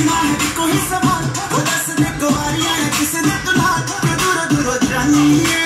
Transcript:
पूछना है को ही सवाल? दस दे कुवारियाँ किसने दुल्हा दूर दूर जानी